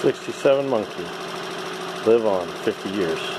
67 Monkey. Live on 50 years.